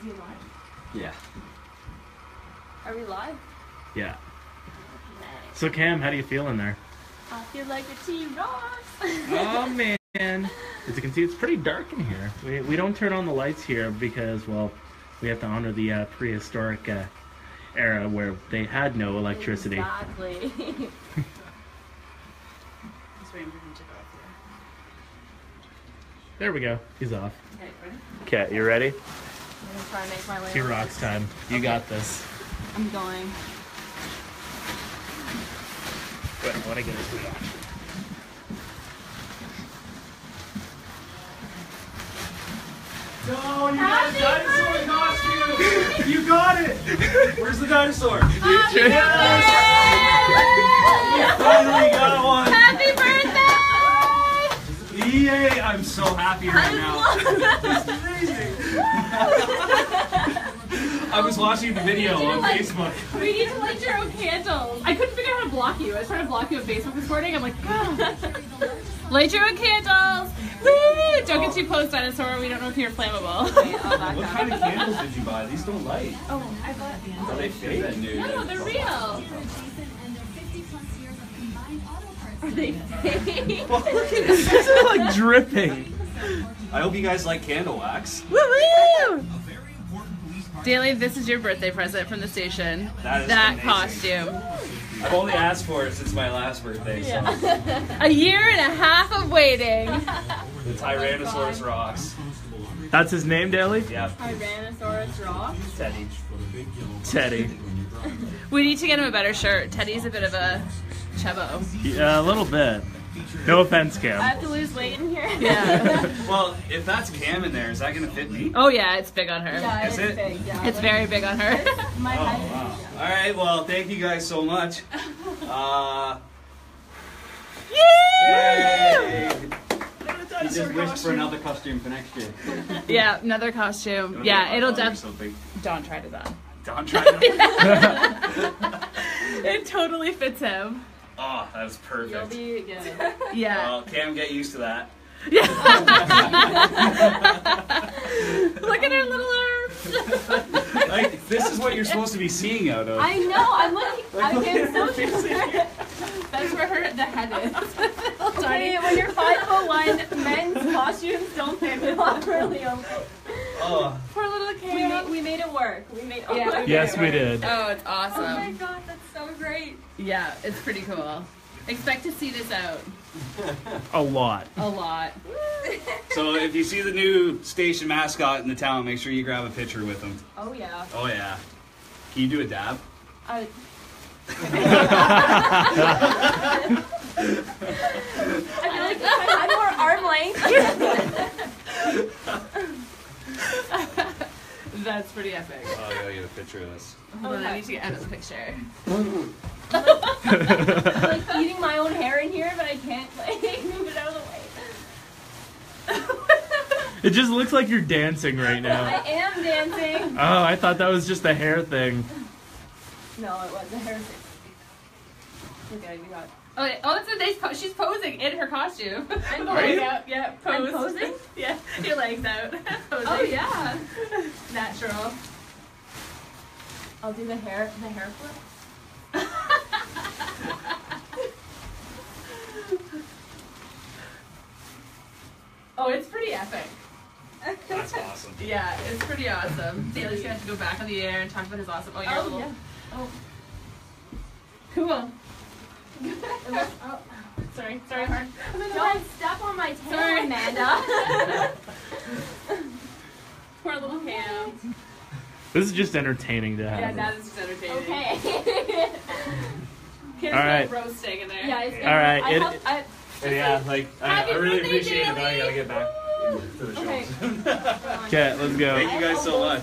Is he live? Yeah. Are we live? Yeah. Nice. So Cam, how do you feel in there? I feel like a T-Rox. Oh man. As you can see, it's pretty dark in here. We, we don't turn on the lights here because, well, we have to honor the uh, prehistoric uh, era where they had no electricity. Exactly. Just waiting for him to go up here. There we go. He's off. Okay, ready? Okay, you ready? I'm gonna try and make my way. T. Rocks time. You got this. I'm going. Wait, I want to get it. No, you got a dinosaur costume! you got it! Where's the dinosaur? Oh, Happy Finally I was watching the video on like- Facebook. We need to light your own candles. I couldn't figure out how to block you. I was trying to block you on Facebook this morning. I'm like, oh. light your own candles. Woo! Don't get too close, dinosaur. We don't know if you're flammable. What kind of candles did you buy? These don't light. oh, I bought. Are they fake? No, they're real. Are they fake? Well, look at this is like dripping. I hope you guys like candle wax. Woo woo! Daly, this is your birthday present from the station. That is that costume. I've only asked for it since my last birthday, so A year and a half of waiting. the Tyrannosaurus rocks. That's his name, Daly? Yeah, Tyrannosaurus Rock. Teddy. Teddy. We need to get him a better shirt. Teddy's a bit of a chubbo. Yeah, a little bit. No offense, Cam. I have to lose weight in here. Yeah. Well, if that's Cam in there, is that gonna fit me? oh yeah, it's big on her. Yeah, Is it's it? big. Yeah. It's very big on her. My Oh, height. wow. All right, well, thank you guys so much. Uh, yay! You just wished for another costume for next year. yeah, another costume. Yeah, it'll Or definitely. something. Don tried it on. Don tried it. It totally fits him. Oh, that was You'll perfect. be good. Yeah. Well, Cam, get used to that. Yeah. Look at her little arms. Like, this is what you're supposed to be seeing out of. I know. I'm looking. I'm getting so concerned. That's where her the head is. Okay, Tiny. when you're five foot one, men's costumes don't fit me properly. Okay. Oh, Poor little We Cam. made, we made it work. We made. Oh Yeah, my we Yes, God. we did. Oh, it's Oh my awesome. god, that's so great. Yeah, it's pretty cool. Expect to see this out A lot. a lot. so if you see the new station mascot in the town, make sure you grab a picture with him. Oh yeah. Oh yeah. Can you do a dab? I, I feel like if I had more arm length. That's pretty epic. Oh, I gotta get a picture of this. Oh, Hold on, I need to get out of the picture. I'm like eating my own hair in here, but I can't like move it out of the way. It just looks like you're dancing right now. I am dancing. Oh, I thought that was just a hair thing. No, it was a hair thing. Look at it, you got. Oh, wait. oh, it's a nice. Po- she's posing in her costume. I'm The Are you? out. Yeah, I'm oh, posing? yeah, your legs out. posing. Oh yeah. Natural. I'll do the hair, the hair flip. Oh, it's pretty epic. That's awesome. Yeah, it's pretty awesome. Daly's gonna have to go back on the air and talk about his awesome. Oh, you're a Oh little yeah. Oh. cool. oh. Sorry, sorry, hard. Don't step on my tail, Amanda. Poor little Cam. This is just entertaining to have. Yeah, that is just entertaining. okay. Cam's All right. little roasting in there. yeah, it's All right, I it- have, I, yeah, like I, I really appreciate it, but I Daly. gotta get back to the show. Okay. Okay, let's go. Thank you guys so much.